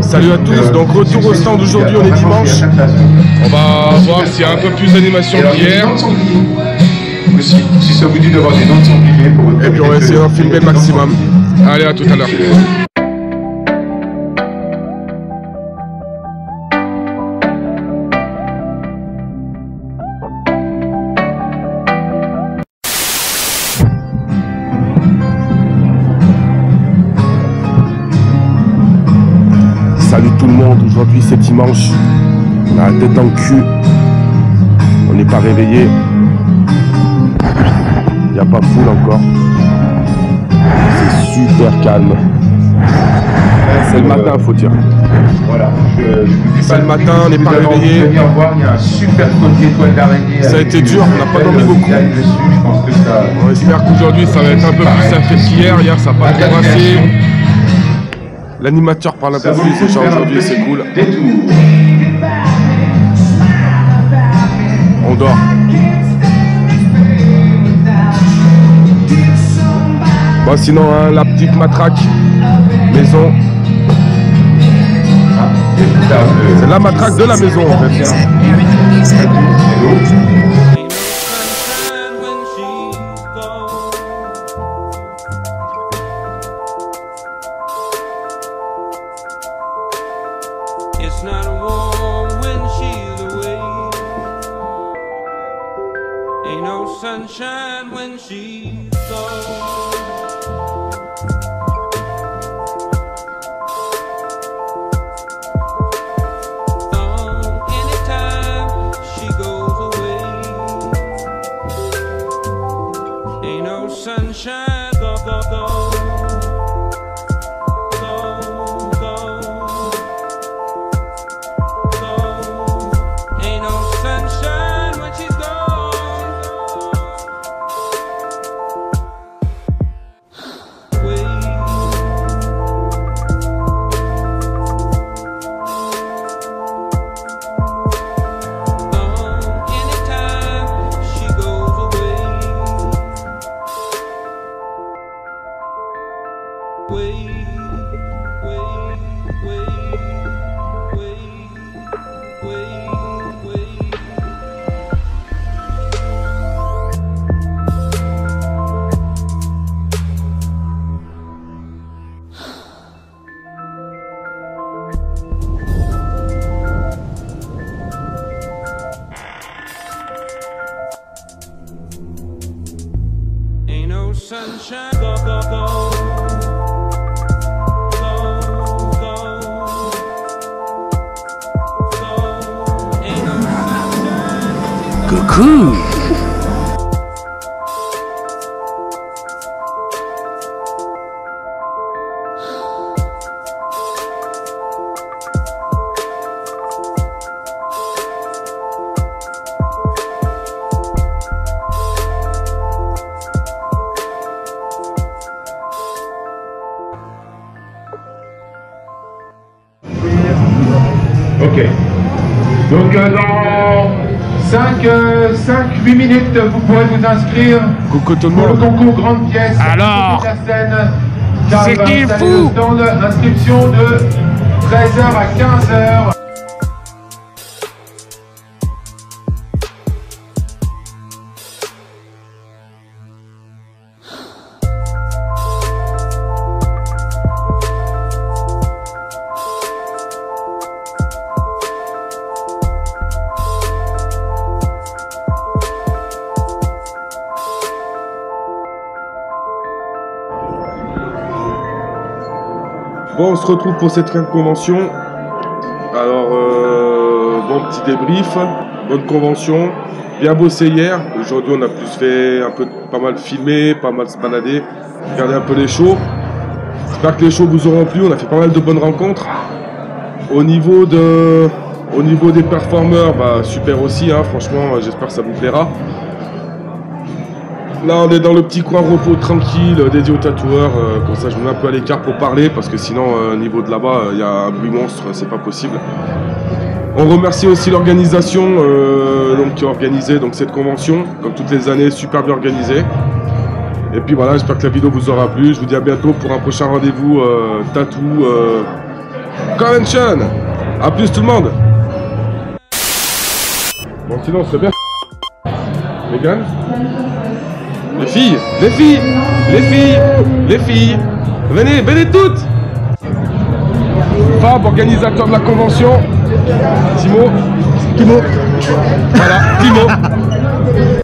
Salut à tous, donc retour au stand aujourd'hui, on est dimanche. On va voir s'il y a un peu plus d'animation qu'hier. Aussi, si ça vous dit d'avoir des dents de sanglier pour votre Et puis on va essayer d'en filmer le maximum. Allez, à tout à l'heure. Aujourd'hui c'est dimanche. On a la tête dans le cul. On n'est pas réveillé. Il n'y a pas de foule encore. C'est super calme. C'est le matin, faut dire. Voilà, C'est le matin, on n'est pas réveillé. venir voir, il y a un super collier toile d'araignée. Ça a été dur, on n'a pas dormi beaucoup. design dessus, je pense que ça. On espère qu'aujourd'hui ça va être un peu plus simple qu'hier. Hier ça n'a pas trop. L'animateur coup de déjà faire un aujourd'hui, c'est cool. On dort. Bon sinon hein, la petite matraque maison, c'est la matraque de la maison en fait. Not warm when she's away. Ain't no sunshine when she's gone. Gone anytime she goes away. Ain't no sunshine, go, go. Go, sunshine, go, go, go. Sunshine. Coucou Ok. Donc euh, dans 5, 8 minutes, vous pourrez vous inscrire Coucou tout le pour le concours Grande Pièce. Alors, c'est installer fou Inscription de 13h à 15h. Bon, on se retrouve pour cette fin de convention. Alors, euh, bon petit débrief, bonne convention, bien bossé hier. Aujourd'hui, on a plus fait un peu, pas mal filmé, pas mal se balader, regarder un peu les shows. J'espère que les shows vous auront plu. On a fait pas mal de bonnes rencontres. Au niveau de, au niveau des performeurs, bah, super aussi. hein. franchement, j'espère que ça vous plaira. Là, on est dans le petit coin repos tranquille, euh, dédié aux tatoueurs. euh, comme ça, je me mets un peu à l'écart pour parler parce que sinon, euh, au niveau de là-bas, il y a un bruit monstre, c'est pas possible. On remercie aussi l'organisation qui a organisé donc, cette convention, comme toutes les années, super bien organisée. Et puis voilà, j'espère que la vidéo vous aura plu. Je vous dis à bientôt pour un prochain rendez-vous tatou, Convention. A plus tout le monde. Bon, sinon, c'est bien. Megan Les filles, les filles, les filles, les filles. Venez, venez toutes. Fab, organisateur de la convention. Timo. Timo. Voilà, Timo.